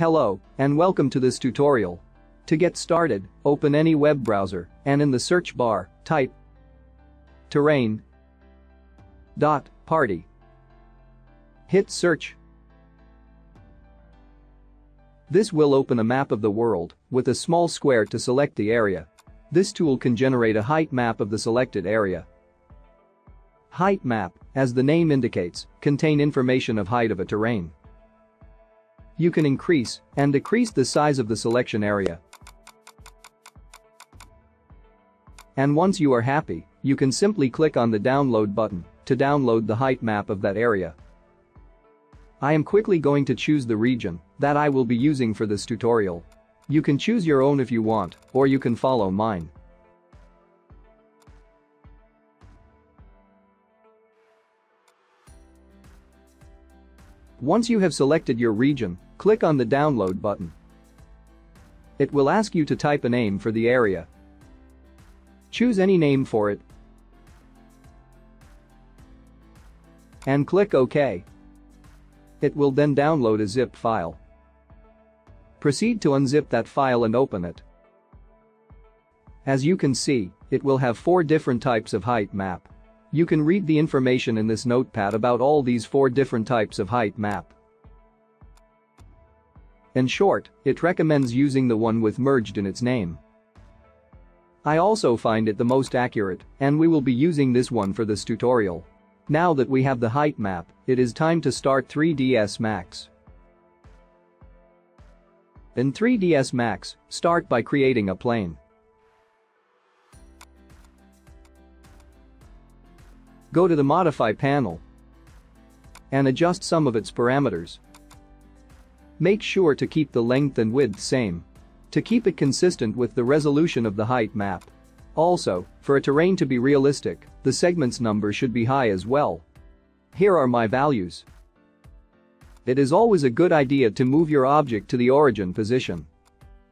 Hello, and welcome to this tutorial. To get started, open any web browser, and in the search bar, type terrain dot party. Hit search. This will open a map of the world with a small square to select the area. This tool can generate a height map of the selected area. Height map, as the name indicates, contain information of height of a terrain. You can increase and decrease the size of the selection area. And once you are happy, you can simply click on the download button to download the height map of that area. I am quickly going to choose the region that I will be using for this tutorial. You can choose your own if you want, or you can follow mine. Once you have selected your region, click on the download button. It will ask you to type a name for the area. Choose any name for it. And click OK. It will then download a zip file. Proceed to unzip that file and open it. As you can see, it will have four different types of height map. You can read the information in this notepad about all these four different types of height map. In short, it recommends using the one with merged in its name. I also find it the most accurate, and we will be using this one for this tutorial. Now that we have the height map, it is time to start 3ds Max. In 3ds Max, start by creating a plane. Go to the Modify panel and adjust some of its parameters. Make sure to keep the length and width same to keep it consistent with the resolution of the height map. Also, for a terrain to be realistic, the segments number should be high as well. Here are my values. It is always a good idea to move your object to the origin position.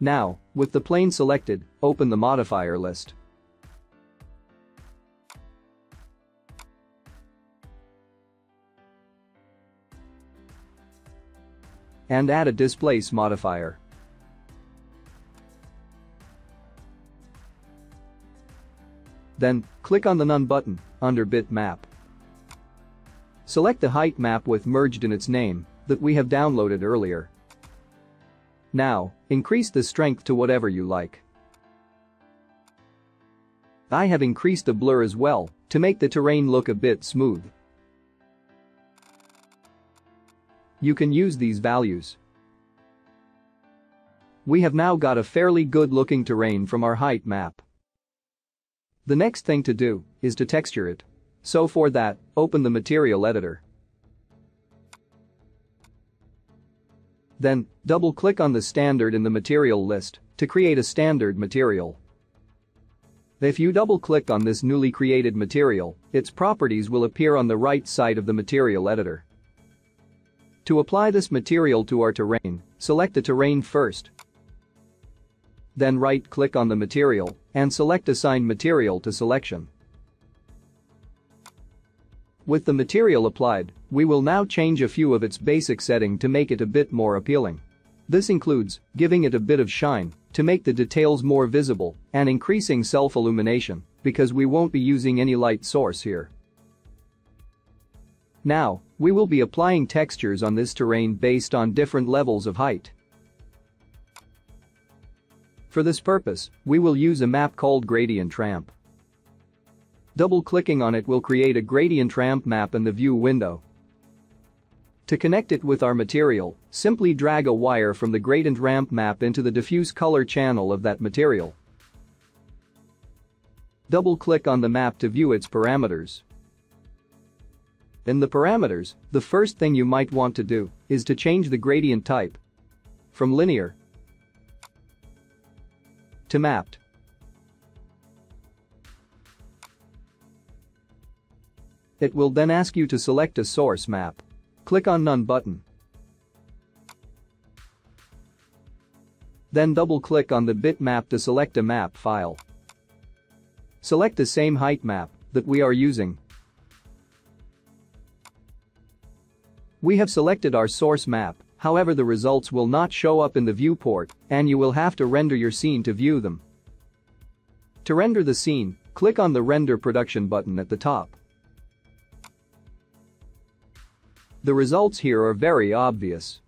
Now, with the plane selected, open the modifier list. And add a displace modifier. Then, click on the None button under Bitmap. Select the height map with merged in its name that we have downloaded earlier. Now, increase the strength to whatever you like. I have increased the blur as well to make the terrain look a bit smooth. You can use these values. We have now got a fairly good looking terrain from our height map. The next thing to do is to texture it. So for that, open the material editor. Then, double-click on the standard in the material list to create a standard material. If you double-click on this newly created material, its properties will appear on the right side of the material editor. To apply this material to our terrain, select the terrain first. Then right-click on the material and select Assign Material to Selection. With the material applied, we will now change a few of its basic setting to make it a bit more appealing. This includes giving it a bit of shine to make the details more visible and increasing self-illumination because we won't be using any light source here. Now, we will be applying textures on this terrain based on different levels of height. For this purpose, we will use a map called Gradient Ramp. Double-clicking on it will create a Gradient Ramp map in the View window. To connect it with our material, simply drag a wire from the Gradient Ramp map into the diffuse color channel of that material. Double-click on the map to view its parameters. In the parameters, the first thing you might want to do is to change the gradient type from linear to mapped. It will then ask you to select a source map. Click on None button. Then double-click on the bitmap to select a map file. Select the same height map that we are using We have selected our source map, however the results will not show up in the viewport and you will have to render your scene to view them. To render the scene, click on the Render Production button at the top. The results here are very obvious.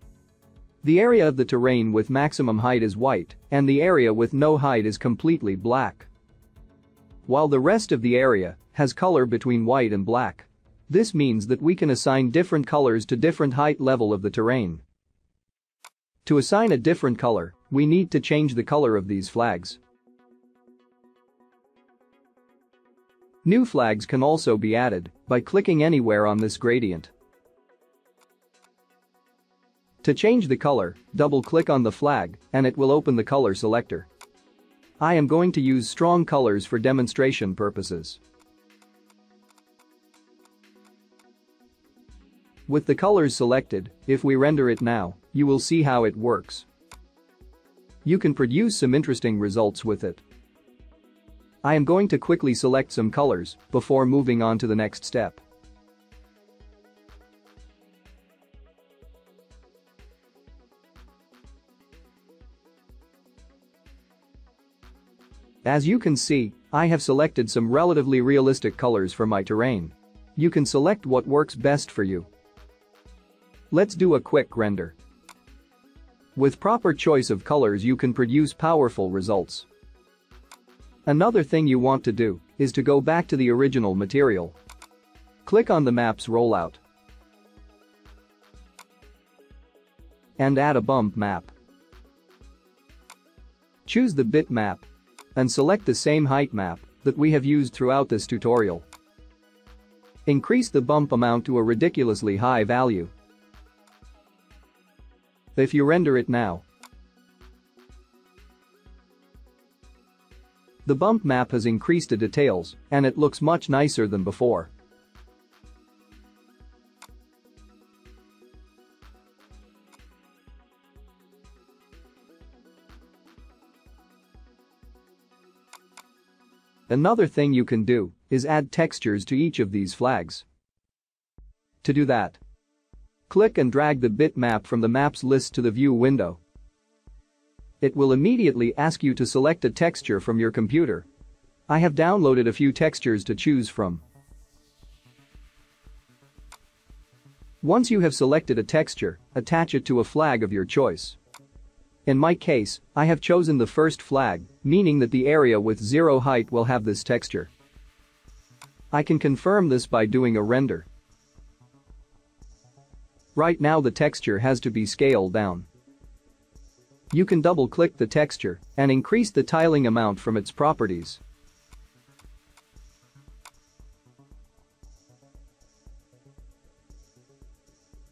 The area of the terrain with maximum height is white, and the area with no height is completely black. While the rest of the area has color between white and black. This means that we can assign different colors to different height level of the terrain. To assign a different color, we need to change the color of these flags. New flags can also be added by clicking anywhere on this gradient. To change the color, double-click on the flag and it will open the color selector. I am going to use strong colors for demonstration purposes. With the colors selected, if we render it now, you will see how it works. You can produce some interesting results with it. I am going to quickly select some colors before moving on to the next step. As you can see, I have selected some relatively realistic colors for my terrain. You can select what works best for you. Let's do a quick render. With proper choice of colors you can produce powerful results. Another thing you want to do is to go back to the original material. Click on the map's rollout and add a bump map. Choose the bitmap and select the same height map that we have used throughout this tutorial. Increase the bump amount to a ridiculously high value. If you render it now, the bump map has increased the details and it looks much nicer than before. Another thing you can do is add textures to each of these flags. To do that, click and drag the bitmap from the maps list to the view window. It will immediately ask you to select a texture from your computer. I have downloaded a few textures to choose from. Once you have selected a texture, attach it to a flag of your choice. In my case, I have chosen the first flag, meaning that the area with zero height will have this texture. I can confirm this by doing a render. Right now the texture has to be scaled down. You can double-click the texture and increase the tiling amount from its properties.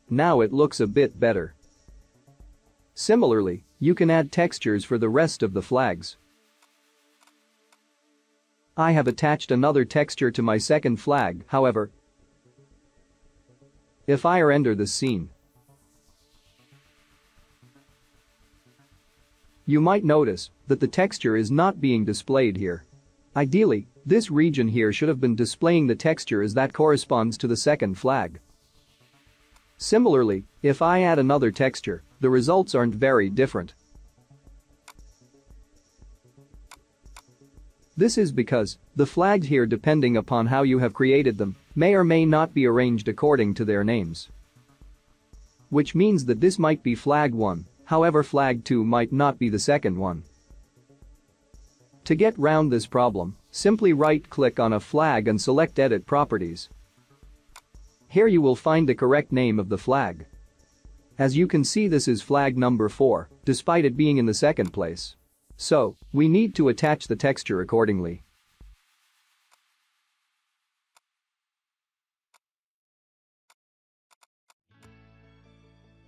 Now it looks a bit better. Similarly, you can add textures for the rest of the flags. I have attached another texture to my second flag, however. If I render the scene, you might notice that the texture is not being displayed here. Ideally, this region here should have been displaying the texture as that corresponds to the second flag. Similarly, if I add another texture, the results aren't very different. This is because the flags here depending upon how you have created them may or may not be arranged according to their names. Which means that this might be flag 1, however flag 2 might not be the second one. To get round this problem, simply right-click on a flag and select Edit Properties. Here you will find the correct name of the flag. As you can see this is flag number 4, despite it being in the second place. So, we need to attach the texture accordingly.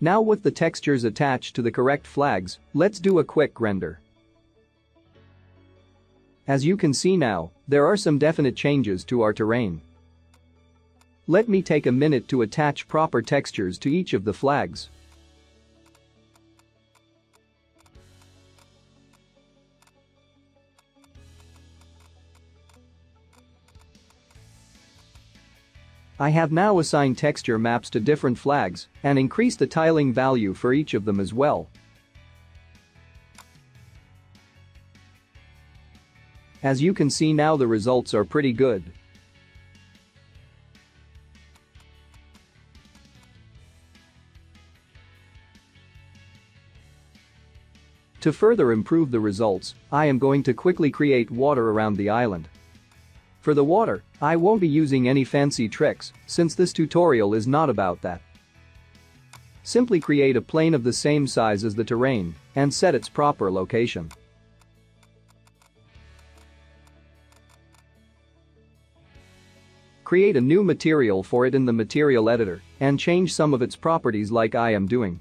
Now with the textures attached to the correct flags, let's do a quick render. As you can see now, there are some definite changes to our terrain. Let me take a minute to attach proper textures to each of the flags. I have now assigned texture maps to different flags and increased the tiling value for each of them as well. As you can see now the results are pretty good. To further improve the results, I am going to quickly create water around the island. For the water, I won't be using any fancy tricks, since this tutorial is not about that. Simply create a plane of the same size as the terrain and set its proper location. Create a new material for it in the material editor and change some of its properties like I am doing.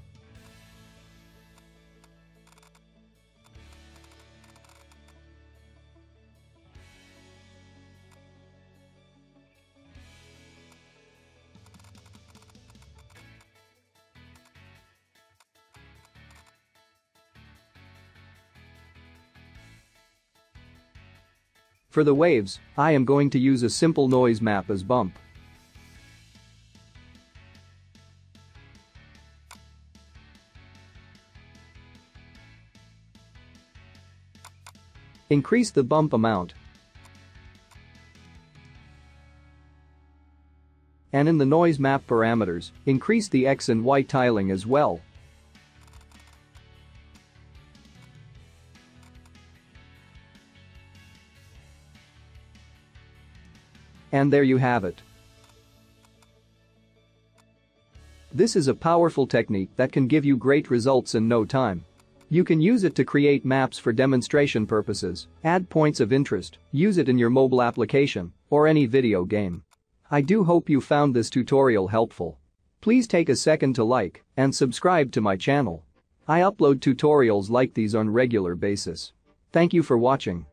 For the waves, I am going to use a simple noise map as bump. Increase the bump amount. And in the noise map parameters, increase the X and Y tiling as well. And there you have it. This is a powerful technique that can give you great results in no time. You can use it to create maps for demonstration purposes, add points of interest, use it in your mobile application, or any video game. I do hope you found this tutorial helpful. Please take a second to like and subscribe to my channel. I upload tutorials like these on regular basis. Thank you for watching.